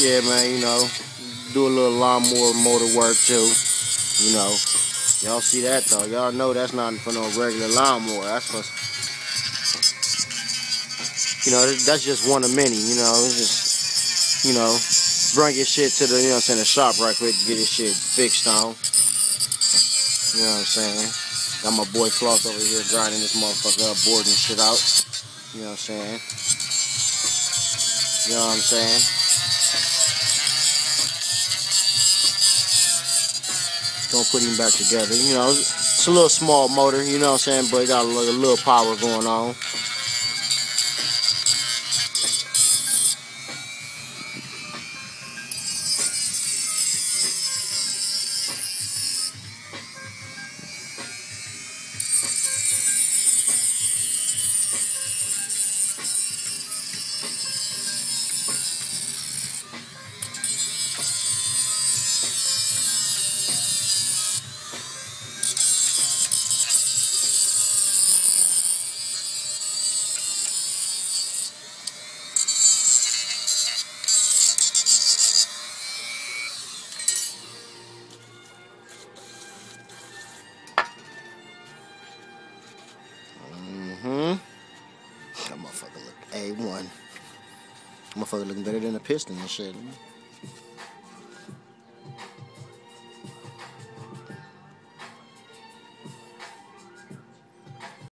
Yeah, man, you know, do a little lawnmower motor work too. You know, y'all see that though. Y'all know that's not for no regular lawnmower. That's for, you know, that's just one of many. You know, it's just, you know, bring your shit to the, you know, I'm saying, the shop right quick to get your shit fixed on. You know what I'm saying? Got my boy Floss over here grinding this motherfucker up, boarding shit out. You know what I'm saying? You know what I'm saying? Gonna put him back together. You know, it's a little small motor, you know what I'm saying? But it got a little, a little power going on. A1. Motherfucker looking better than a piston and shit.